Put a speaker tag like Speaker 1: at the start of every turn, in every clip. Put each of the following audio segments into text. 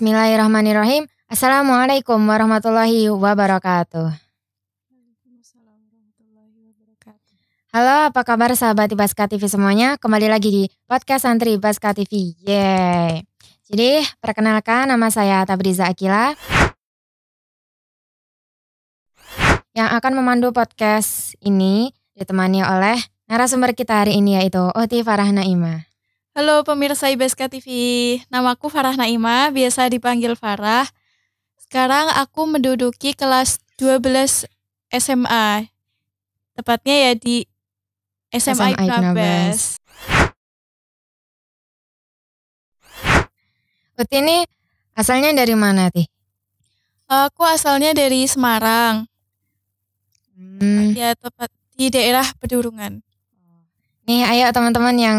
Speaker 1: Bismillahirrahmanirrahim. Assalamualaikum warahmatullahi wabarakatuh. Halo, apa kabar sahabat Ibaska TV semuanya? Kembali lagi di podcast Santri Ibaska TV. Yeay. Jadi, perkenalkan nama saya Tabriza Akila. Yang akan memandu podcast ini ditemani oleh narasumber kita hari ini yaitu Oti Farah Naima.
Speaker 2: Halo pemirsa Ibaska TV, namaku Farah Naima, biasa dipanggil Farah. Sekarang aku menduduki kelas 12 SMA. Tepatnya ya di SMA,
Speaker 1: SMA Ibn
Speaker 2: Abbas.
Speaker 1: Uti ini asalnya dari mana, Ti?
Speaker 2: Aku asalnya dari Semarang,
Speaker 1: Hmm.
Speaker 2: ya tepat di daerah Pedurungan.
Speaker 1: Nih, ayo teman-teman yang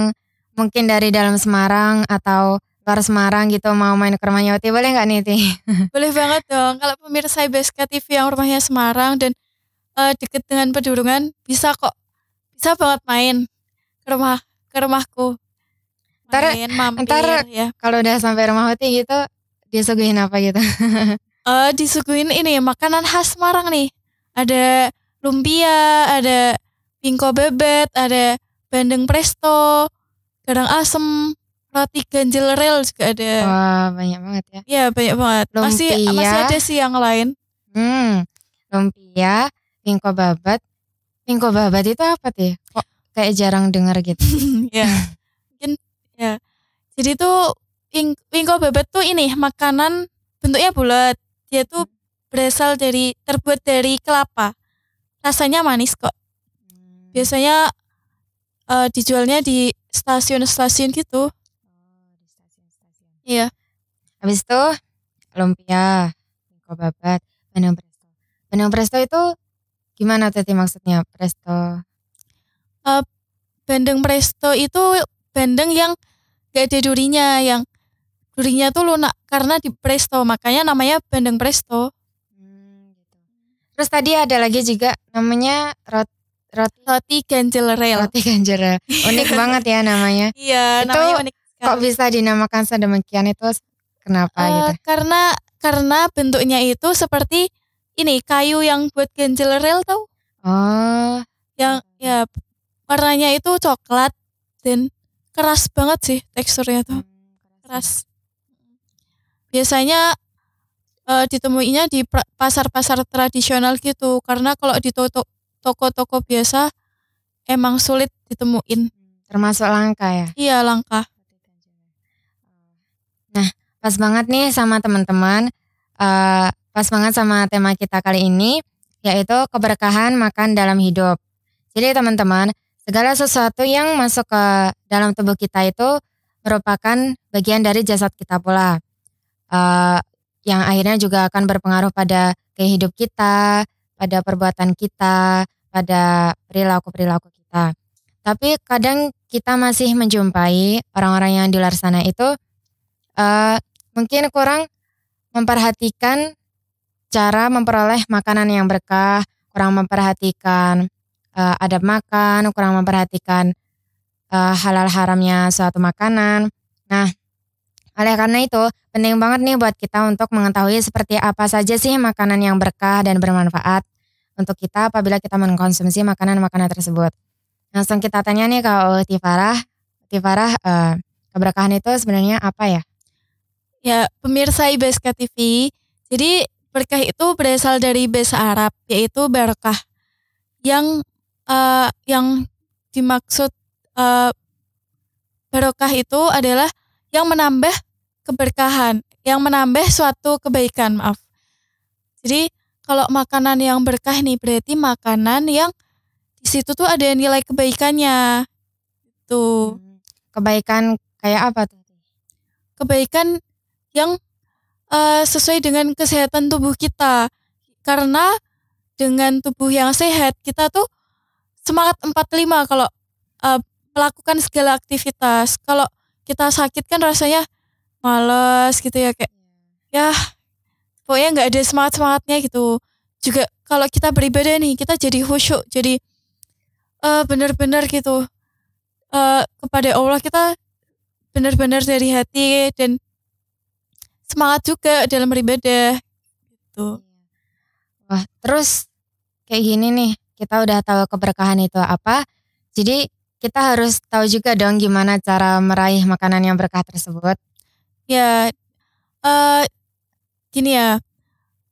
Speaker 1: mungkin dari dalam Semarang atau luar Semarang gitu mau main ke rumahnya Uti, boleh nggak nih, Ti?
Speaker 2: Boleh banget dong, kalau pemirsa Ibaska TV yang rumahnya Semarang dan eh, deket dengan Pedurungan, bisa kok, bisa banget main ke rumah ke rumahku.
Speaker 1: Ntar-
Speaker 2: Main, mampir,
Speaker 1: ntar-
Speaker 2: ya.
Speaker 1: Kalau udah sampai rumah Uti gitu, disuguhin apa gitu?
Speaker 2: eh disuguhin ini makanan khas Semarang nih. Ada lumpia, ada pingko bebet, ada bandeng presto, gadang asem, roti ganjil rel juga ada.
Speaker 1: Wah, banyak banget ya.
Speaker 2: Ya banyak banget. Masih
Speaker 1: Lumpia.
Speaker 2: masih ada sih yang lain.
Speaker 1: Hmm, lumpia, pingko babat. Pingko babat itu apa tuh? Kok kayak jarang dengar gitu.
Speaker 2: ya. Mungkin ya. Jadi tuh ping, pingko bebet tuh ini makanan bentuknya bulat. Dia tuh berasal dari terbuat dari kelapa. Rasanya manis kok. biasanya eh, dijualnya di stasiun-stasiun gitu. Iya.
Speaker 1: Habis itu lumpia, pingko babat, bandeng presto. Bandeng presto itu gimana tadi maksudnya presto?
Speaker 2: Bandeng presto itu bandeng yang gak ada durinya, yang durinya tuh lunak karena di presto, makanya namanya bandeng presto.
Speaker 1: Hmm, gitu. Terus tadi ada lagi juga namanya roti roti,
Speaker 2: Roti ganjil rel.
Speaker 1: roti ganjera. Unik banget ya namanya.
Speaker 2: Iya,
Speaker 1: Itu
Speaker 2: namanya unik sekali.
Speaker 1: Kok bisa dinamakan sedemikian itu kenapa
Speaker 2: Eh,
Speaker 1: gitu?
Speaker 2: Karena karena bentuknya itu seperti ini kayu yang buat ganjil rel tau?
Speaker 1: Oh,
Speaker 2: yang ya warnanya itu coklat dan keras banget sih teksturnya tuh keras biasanya eh, ditemuinya di pasar-pasar tradisional gitu karena kalau di to- toko-toko biasa emang sulit ditemuin
Speaker 1: termasuk langka ya.
Speaker 2: iya langka
Speaker 1: Pas banget nih sama teman-teman. eh, pas banget sama tema kita kali ini yaitu keberkahan makan dalam hidup. Jadi teman-teman, segala sesuatu yang masuk ke dalam tubuh kita itu merupakan bagian dari jasad kita pula. Eh, yang akhirnya juga akan berpengaruh pada gaya hidup kita, pada perbuatan kita, pada perilaku-perilaku kita. Tapi kadang kita masih menjumpai orang-orang yang di luar sana itu eh, mungkin kurang memperhatikan cara memperoleh makanan yang berkah, kurang memperhatikan eh, adab makan, kurang memperhatikan eh, halal haramnya suatu makanan. Nah, oleh karena itu penting banget nih buat kita untuk mengetahui seperti apa saja sih makanan yang berkah dan bermanfaat untuk kita apabila kita mengkonsumsi makanan-makanan tersebut. Langsung kita tanya nih ke Uti Farah. Uti Farah, eh, keberkahan itu sebenarnya apa ya?
Speaker 2: ya pemirsa IBSK TV jadi berkah itu berasal dari bahasa Arab yaitu barakah yang eh, yang dimaksud eh, barokah itu adalah yang menambah keberkahan yang menambah suatu kebaikan maaf jadi kalau makanan yang berkah nih berarti makanan yang di situ tuh ada nilai kebaikannya tuh
Speaker 1: Kebaikan kayak apa tuh?
Speaker 2: kebaikan yang eh, sesuai dengan kesehatan tubuh kita. Karena dengan tubuh yang sehat, kita tuh semangat 45 kalau eh, melakukan segala aktivitas. Kalau kita sakit kan rasanya males gitu ya kayak ya pokoknya nggak ada semangat semangatnya gitu. Juga kalau kita beribadah nih kita jadi khusyuk, jadi eh benar-benar gitu eh kepada Allah kita benar-benar dari hati dan semangat juga dalam beribadah gitu.
Speaker 1: Wah, terus kayak gini nih, kita udah tahu keberkahan itu apa. Jadi kita harus tahu juga dong gimana cara meraih makanan yang berkah tersebut.
Speaker 2: Ya, uh, gini ya,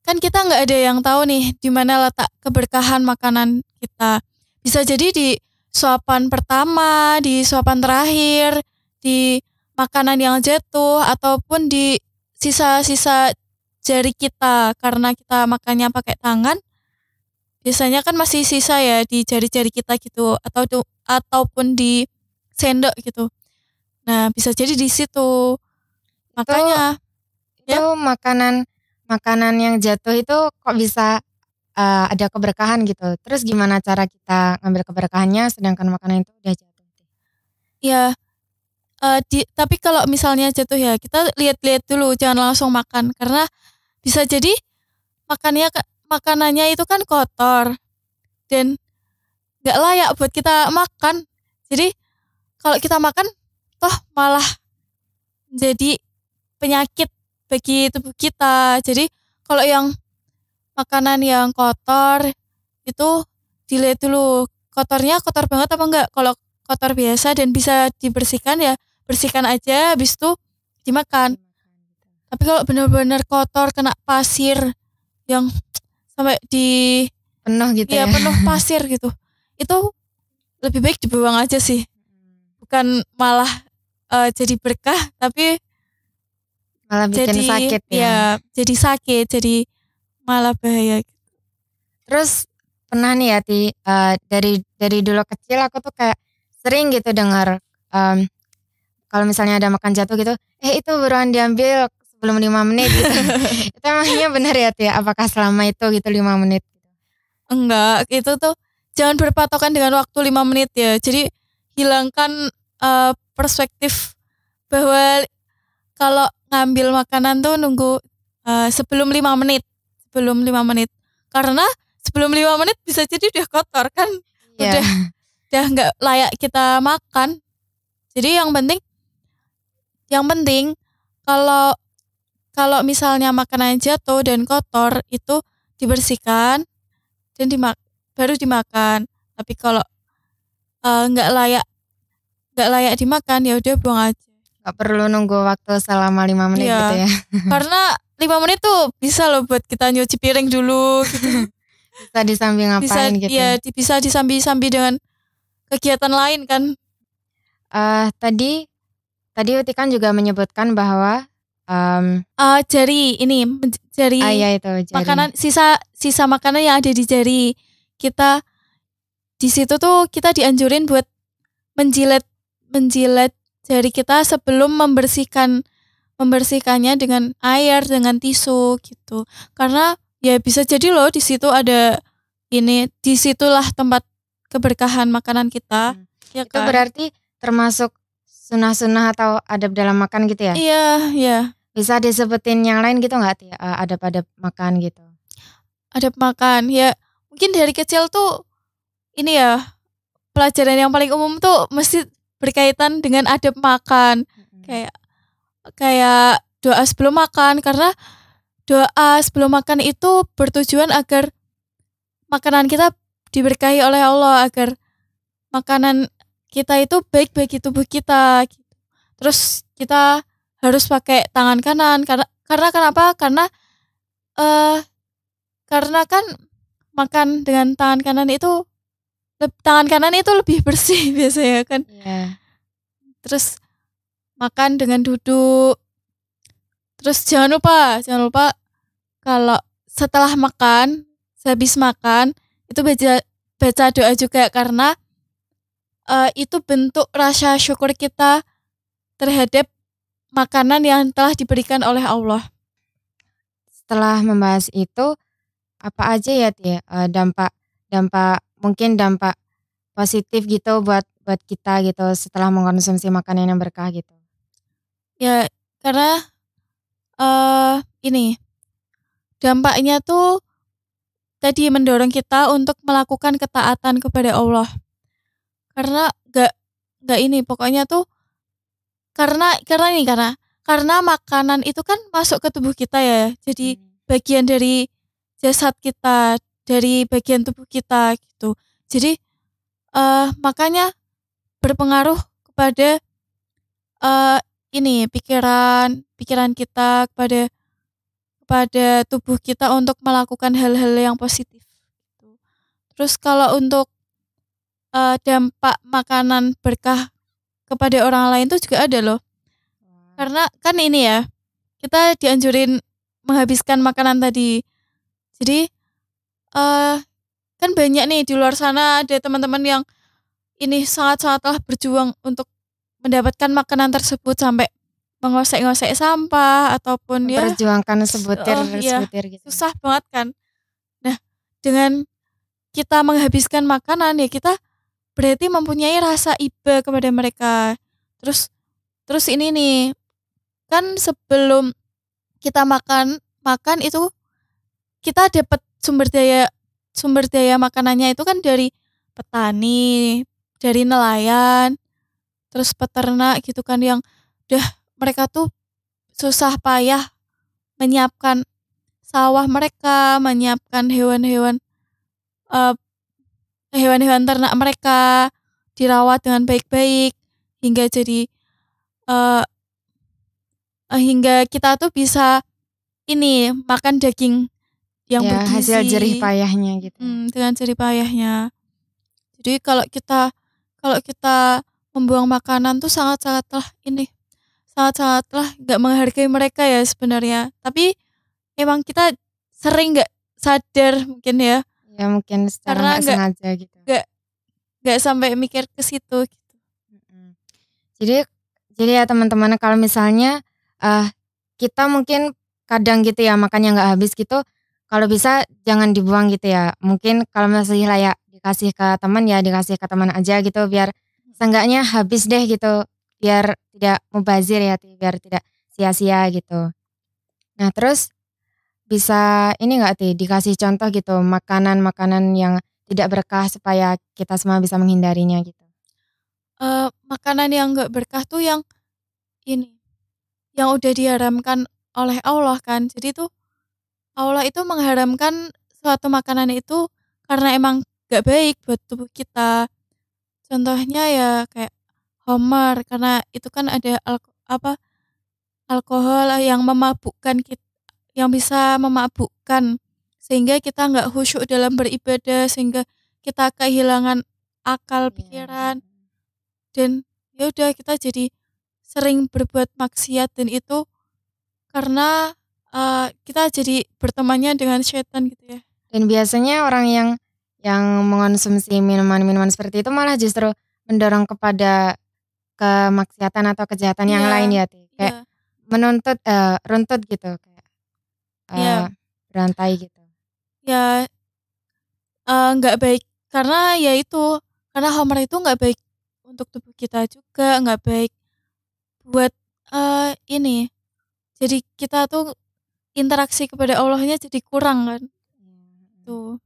Speaker 2: kan kita nggak ada yang tahu nih di mana letak keberkahan makanan kita. Bisa jadi di suapan pertama, di suapan terakhir, di makanan yang jatuh, ataupun di sisa-sisa jari kita karena kita makannya pakai tangan. Biasanya kan masih sisa ya di jari-jari kita gitu atau ataupun di sendok gitu. Nah, bisa jadi di situ. Makanya
Speaker 1: itu, ya. makanan makanan yang jatuh itu kok bisa uh, ada keberkahan gitu. Terus gimana cara kita ngambil keberkahannya sedangkan makanan itu udah jatuh?
Speaker 2: Ya, uh, di, tapi kalau misalnya jatuh ya kita lihat-lihat dulu, jangan langsung makan karena bisa jadi makannya makanannya itu kan kotor dan nggak layak buat kita makan. Jadi kalau kita makan toh malah jadi penyakit bagi tubuh kita. Jadi kalau yang makanan yang kotor itu dilihat dulu kotornya kotor banget apa enggak. Kalau kotor biasa dan bisa dibersihkan ya bersihkan aja habis itu dimakan. Tapi kalau benar-benar kotor kena pasir yang sampai di
Speaker 1: penuh gitu
Speaker 2: ya, ya penuh pasir gitu. Itu lebih baik dibuang aja sih. Bukan malah uh, jadi berkah tapi
Speaker 1: malah bikin
Speaker 2: jadi,
Speaker 1: sakit ya.
Speaker 2: ya jadi sakit jadi malah bahaya.
Speaker 1: Terus pernah nih ya ti uh, dari dari dulu kecil aku tuh kayak sering gitu dengar um, kalau misalnya ada makan jatuh gitu eh itu buruan diambil sebelum lima menit. Gitu. Itu emangnya benar ya ti? Apakah selama itu gitu lima menit?
Speaker 2: Enggak itu tuh jangan berpatokan dengan waktu lima menit ya. Jadi hilangkan uh, perspektif bahwa kalau ngambil makanan tuh nunggu uh, sebelum lima menit sebelum lima menit. Karena sebelum lima menit bisa jadi udah kotor kan. Yeah. udah udah nggak layak kita makan. Jadi yang penting yang penting kalau kalau misalnya makanan jatuh dan kotor itu dibersihkan dan dimak baru dimakan. Tapi kalau eh, nggak uh, layak nggak layak dimakan ya udah buang aja
Speaker 1: Gak perlu nunggu waktu selama lima menit iya, gitu ya.
Speaker 2: Karena lima menit tuh bisa loh buat kita nyuci piring dulu gitu.
Speaker 1: bisa disambi ngapain
Speaker 2: bisa,
Speaker 1: gitu.
Speaker 2: Iya, bisa disambi-sambi dengan kegiatan lain kan.
Speaker 1: Uh, tadi tadi Uti kan juga menyebutkan bahwa um,
Speaker 2: uh, jari ini jari
Speaker 1: ah, iya itu jari.
Speaker 2: makanan sisa sisa makanan yang ada di jari kita di situ tuh kita dianjurin buat menjilat menjilat jari kita sebelum membersihkan membersihkannya dengan air dengan tisu gitu. Karena ya bisa jadi loh di situ ada ini di situlah tempat keberkahan makanan kita hmm.
Speaker 1: ya itu kan? berarti termasuk sunah-sunah atau adab dalam makan gitu ya?
Speaker 2: Iya iya.
Speaker 1: Bisa disebutin yang lain gitu nggak eh, adab-adab makan gitu.
Speaker 2: Adab makan ya. Mungkin dari kecil tuh ini ya pelajaran yang paling umum tuh mesti berkaitan dengan adab makan hmm. kayak kayak doa sebelum makan karena doa sebelum makan itu bertujuan agar makanan kita diberkahi oleh Allah agar makanan kita itu baik bagi tubuh kita gitu. terus kita harus pakai tangan kanan karena karena kenapa karena eh uh, karena kan makan dengan tangan kanan itu tangan kanan itu lebih bersih biasanya kan. Yeah. Terus makan dengan duduk. Terus jangan lupa, jangan lupa kalau setelah makan, sehabis makan itu baca baca doa juga karena uh, itu bentuk rasa syukur kita terhadap makanan yang telah diberikan oleh Allah.
Speaker 1: Setelah membahas itu, apa aja ya Tia, uh, dampak dampak mungkin dampak positif gitu buat buat kita gitu setelah mengkonsumsi makanan yang berkah gitu?
Speaker 2: Ya karena uh, ini dampaknya tuh tadi mendorong kita untuk melakukan ketaatan kepada Allah. Karena gak gak ini pokoknya tuh karena karena ini karena karena makanan itu kan masuk ke tubuh kita ya. Jadi
Speaker 1: Hmm.
Speaker 2: bagian dari jasad kita, dari bagian tubuh kita gitu. Jadi eh makanya berpengaruh kepada eh ini pikiran pikiran kita kepada kepada tubuh kita untuk melakukan hal-hal yang positif. gitu. Terus kalau untuk eh dampak makanan berkah kepada orang lain tuh juga ada loh. Karena kan ini ya, kita dianjurin menghabiskan makanan tadi. Jadi eh kan banyak nih di luar sana ada teman-teman yang ini sangat-sangatlah berjuang untuk mendapatkan makanan tersebut sampai mengosek-ngosek sampah ataupun ya
Speaker 1: Memperjuangkan sebutir
Speaker 2: oh, iya.
Speaker 1: sebutir gitu.
Speaker 2: susah banget kan. Nah, dengan kita menghabiskan makanan ya kita berarti mempunyai rasa iba kepada mereka. Terus terus ini nih kan sebelum kita makan makan itu kita dapat sumber daya sumber daya makanannya itu kan dari petani, dari nelayan, terus peternak gitu kan yang udah mereka tuh susah payah menyiapkan sawah mereka, menyiapkan hewan-hewan eh, hewan-hewan ternak mereka dirawat dengan baik-baik hingga jadi eh, hingga kita tuh bisa ini makan daging yang
Speaker 1: ya,
Speaker 2: bergizi
Speaker 1: hasil jerih payahnya gitu.
Speaker 2: Hmm, dengan jerih payahnya. Jadi kalau kita kalau kita membuang makanan tuh sangat-sangatlah ini sangat-sangatlah nggak menghargai mereka ya sebenarnya. Tapi emang kita sering nggak sadar mungkin ya
Speaker 1: Ya mungkin secara nggak
Speaker 2: nggak-
Speaker 1: sengaja gitu.
Speaker 2: nggak sampai mikir ke situ. gitu.
Speaker 1: Jadi jadi ya teman-teman kalau misalnya eh kita mungkin kadang gitu ya makannya nggak habis gitu, kalau bisa jangan dibuang gitu ya. Mungkin kalau masih layak dikasih ke teman ya dikasih ke teman aja gitu biar seenggaknya habis deh gitu. Biar tidak mubazir ya, biar tidak sia-sia gitu. Nah terus bisa ini nggak Ti dikasih contoh gitu makanan-makanan yang tidak berkah supaya kita semua bisa menghindarinya gitu.
Speaker 2: Eh, makanan yang nggak berkah tuh yang ini yang udah diharamkan oleh Allah kan. Jadi tuh Allah itu mengharamkan suatu makanan itu karena emang gak baik buat tubuh kita. Contohnya ya kayak homer karena itu kan ada alko- apa alkohol yang memabukkan kita, yang bisa memabukkan sehingga kita nggak khusyuk dalam beribadah sehingga kita kehilangan akal
Speaker 1: Iya.
Speaker 2: pikiran dan ya udah kita jadi sering berbuat maksiat dan itu karena eh, kita jadi bertemannya dengan setan gitu ya.
Speaker 1: Dan biasanya orang yang yang mengonsumsi minuman-minuman seperti itu malah justru mendorong kepada kemaksiatan atau kejahatan yang
Speaker 2: Iya,
Speaker 1: lain ya, Ti. Kayak
Speaker 2: Iya.
Speaker 1: menuntut eh, runtut gitu kayak eh,
Speaker 2: Iya.
Speaker 1: berantai gitu.
Speaker 2: Ya eh, nggak baik karena ya itu karena homer itu nggak baik untuk tubuh kita juga nggak baik buat eh, ini jadi kita tuh interaksi kepada Allahnya jadi kurang kan? Tuh.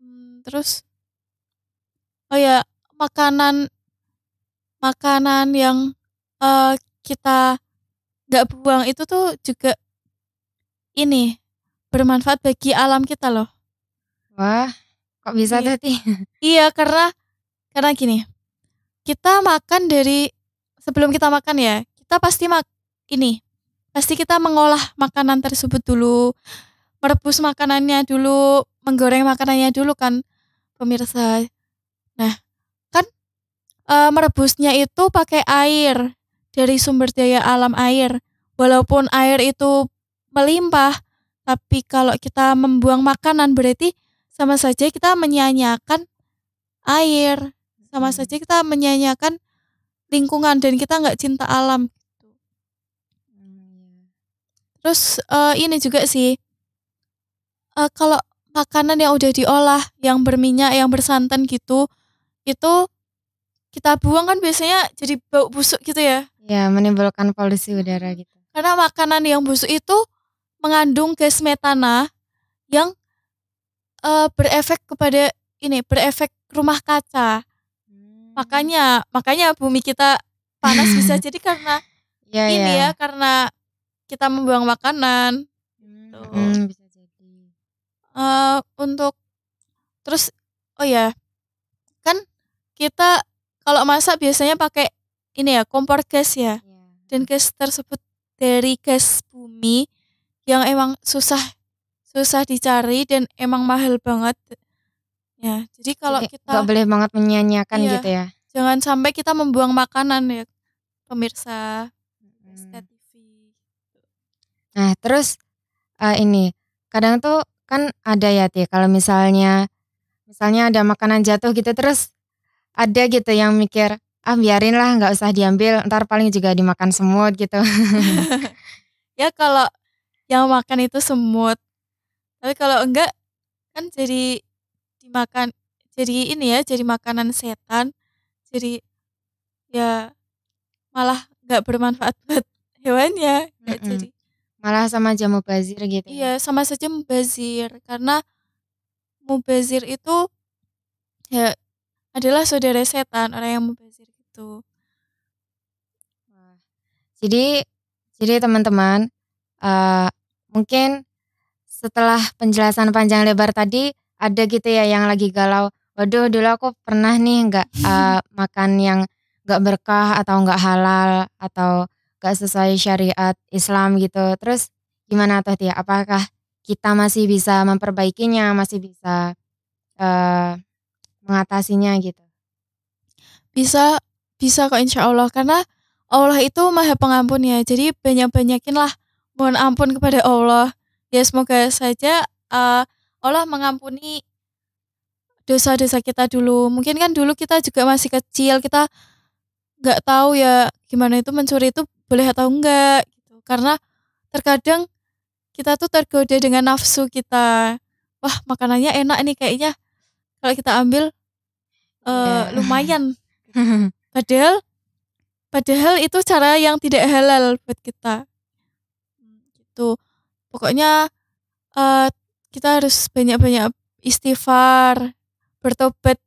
Speaker 2: Hmm, terus? Oh ya makanan makanan yang eh, kita nggak buang itu tuh juga ini bermanfaat bagi alam kita loh.
Speaker 1: Wah, kok bisa
Speaker 2: Iya.
Speaker 1: Ti?
Speaker 2: iya karena karena gini kita makan dari sebelum kita makan ya kita pasti mak ini pasti kita mengolah makanan tersebut dulu merebus makanannya dulu menggoreng makanannya dulu kan pemirsa. Nah kan eh, merebusnya itu pakai air dari sumber daya alam air. Walaupun air itu melimpah tapi kalau kita membuang makanan berarti sama saja kita menyanyiakan air. Sama
Speaker 1: Hmm.
Speaker 2: saja kita menyanyiakan lingkungan dan kita nggak cinta alam Terus eh, ini juga sih, eh, kalau makanan yang udah diolah, yang berminyak, yang bersantan gitu, itu kita buang kan biasanya jadi bau busuk gitu ya.
Speaker 1: Ya, menimbulkan polusi udara gitu.
Speaker 2: Karena makanan yang busuk itu mengandung gas metana yang eh, berefek kepada ini, berefek rumah kaca.
Speaker 1: Hmm.
Speaker 2: Makanya, makanya bumi kita panas bisa jadi karena
Speaker 1: Iya,
Speaker 2: ini
Speaker 1: iya.
Speaker 2: ya karena kita membuang makanan.
Speaker 1: Hmm, bisa jadi.
Speaker 2: Eh untuk terus oh ya kan kita kalau masak biasanya pakai ini ya kompor gas ya
Speaker 1: Iya.
Speaker 2: dan gas tersebut dari gas bumi yang emang susah susah dicari dan emang mahal banget ya jadi kalau
Speaker 1: Jadi
Speaker 2: kita
Speaker 1: nggak boleh banget menyanyiakan
Speaker 2: Iya.
Speaker 1: gitu ya.
Speaker 2: jangan sampai kita membuang makanan ya pemirsa
Speaker 1: Hmm. Nah, terus eh, ini kadang tuh kan ada ya Ti kalau misalnya misalnya ada makanan jatuh gitu terus ada gitu yang mikir ah biarin lah nggak usah diambil ntar paling juga dimakan semut gitu.
Speaker 2: ya kalau yang makan itu semut tapi kalau enggak kan jadi dimakan jadi ini ya jadi makanan setan jadi ya malah nggak bermanfaat buat hewannya nggak
Speaker 1: Mm-mm.
Speaker 2: jadi
Speaker 1: Malah sama jamu bazir gitu. ya.
Speaker 2: iya sama saja mubazir karena mubazir itu ya adalah saudara setan orang yang mubazir gitu
Speaker 1: Wah. Jadi jadi teman-teman eh mungkin setelah penjelasan panjang lebar tadi ada gitu ya yang lagi galau. Waduh, dulu aku pernah nih nggak eh, makan yang nggak berkah atau nggak halal atau nggak sesuai syariat Islam gitu. Terus gimana tuh Tia? Apakah kita masih bisa memperbaikinya, masih bisa eh mengatasinya gitu?
Speaker 2: bisa bisa kok insya Allah karena Allah itu maha pengampun ya jadi banyak-banyakin lah mohon ampun kepada Allah ya semoga saja eh, Allah mengampuni dosa-dosa kita dulu mungkin kan dulu kita juga masih kecil kita nggak tahu ya gimana itu mencuri itu boleh atau enggak gitu karena terkadang kita tuh tergoda dengan nafsu kita wah makanannya enak nih kayaknya kalau kita ambil eh,
Speaker 1: Iya.
Speaker 2: lumayan Padahal padahal itu cara yang tidak halal buat kita. Gitu. Pokoknya eh kita harus banyak-banyak istighfar, bertobat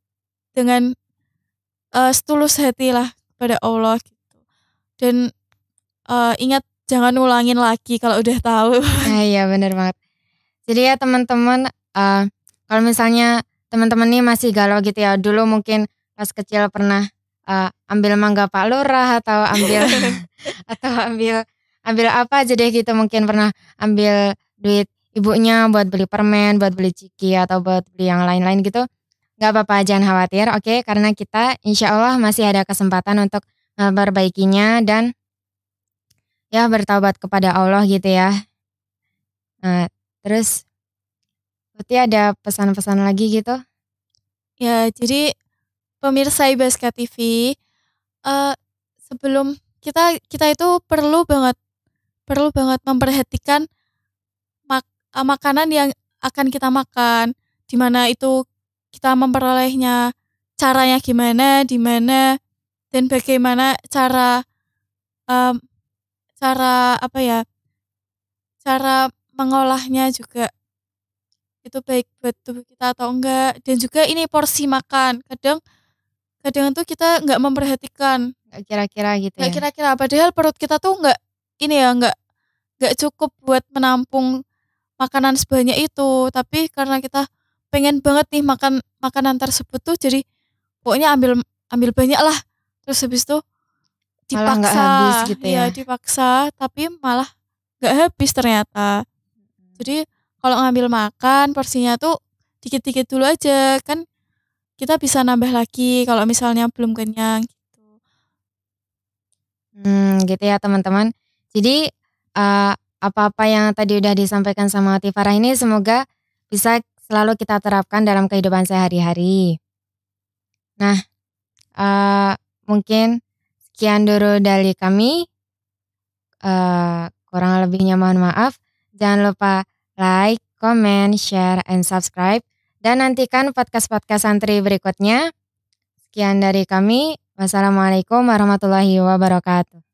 Speaker 2: dengan eh setulus hati lah kepada Allah gitu. Dan eh ingat jangan ulangin lagi kalau udah tahu.
Speaker 1: Nah, iya bener banget. Jadi ya teman-teman, eh, kalau misalnya teman-teman nih masih galau gitu ya, dulu mungkin pas kecil pernah eh, ambil mangga Pak Lurah atau ambil atau ambil ambil apa aja deh gitu mungkin pernah ambil duit ibunya buat beli permen, buat beli ciki atau buat beli yang lain-lain gitu. Gak apa-apa, jangan khawatir, oke? Karena kita insya Allah masih ada kesempatan untuk memperbaikinya dan ya bertaubat kepada Allah gitu ya. Nah, terus berarti ada pesan-pesan lagi gitu?
Speaker 2: Ya, jadi pemirsa IBSK TV, eh sebelum kita kita itu perlu banget perlu banget memperhatikan mak- eh, makanan yang akan kita makan, di mana itu kita memperolehnya, caranya gimana, di mana dan bagaimana cara em, cara apa ya? Cara mengolahnya juga itu baik buat tubuh kita atau enggak dan juga ini porsi makan kadang kadang tuh kita nggak memperhatikan
Speaker 1: Nggak kira-kira gitu
Speaker 2: nggak
Speaker 1: ya?
Speaker 2: kira-kira padahal perut kita tuh nggak ini ya nggak nggak cukup buat menampung makanan sebanyak itu tapi karena kita pengen banget nih makan makanan tersebut tuh jadi pokoknya ambil ambil banyak lah terus habis itu
Speaker 1: Malah
Speaker 2: dipaksa
Speaker 1: nggak habis gitu
Speaker 2: Iya,
Speaker 1: ya?
Speaker 2: dipaksa tapi malah nggak habis ternyata jadi kalau ngambil makan porsinya tuh dikit-dikit dulu aja kan kita bisa nambah lagi kalau misalnya belum kenyang gitu.
Speaker 1: Hmm, gitu ya teman-teman. Jadi eh, apa-apa yang tadi udah disampaikan sama Tifarah ini semoga bisa selalu kita terapkan dalam kehidupan sehari-hari. Nah, eh, mungkin sekian dulu dari kami. Eh, kurang lebihnya mohon maaf. Jangan lupa like, comment, share, and subscribe. Dan nantikan podcast-podcast santri berikutnya. Sekian dari kami. Wassalamualaikum warahmatullahi wabarakatuh.